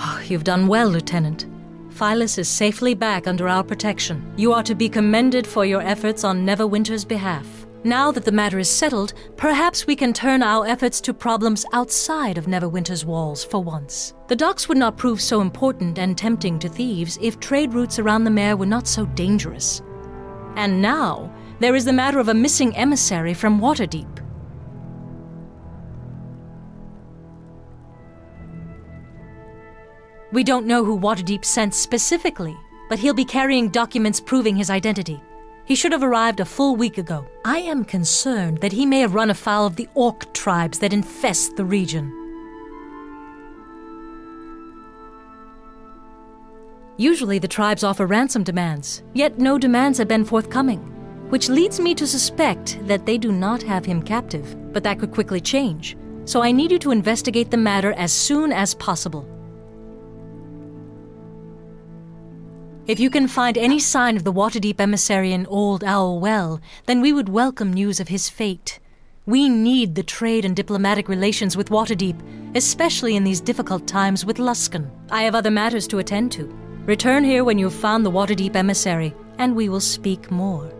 Ah, you've done well, Lieutenant. Phyllis is safely back under our protection. You are to be commended for your efforts on Neverwinter's behalf. Now that the matter is settled, perhaps we can turn our efforts to problems outside of Neverwinter's walls for once. The docks would not prove so important and tempting to thieves if trade routes around the mare were not so dangerous. And now, there is the matter of a missing emissary from Waterdeep. We don't know who Waterdeep sent specifically, but he'll be carrying documents proving his identity. He should have arrived a full week ago. I am concerned that he may have run afoul of the orc tribes that infest the region. Usually the tribes offer ransom demands, yet no demands have been forthcoming, which leads me to suspect that they do not have him captive, but that could quickly change. So I need you to investigate the matter as soon as possible. If you can find any sign of the Waterdeep emissary in Old Owl Well, then we would welcome news of his fate. We need the trade and diplomatic relations with Waterdeep, especially in these difficult times with Luskan. I have other matters to attend to. Return here when you have found the Waterdeep emissary, and we will speak more.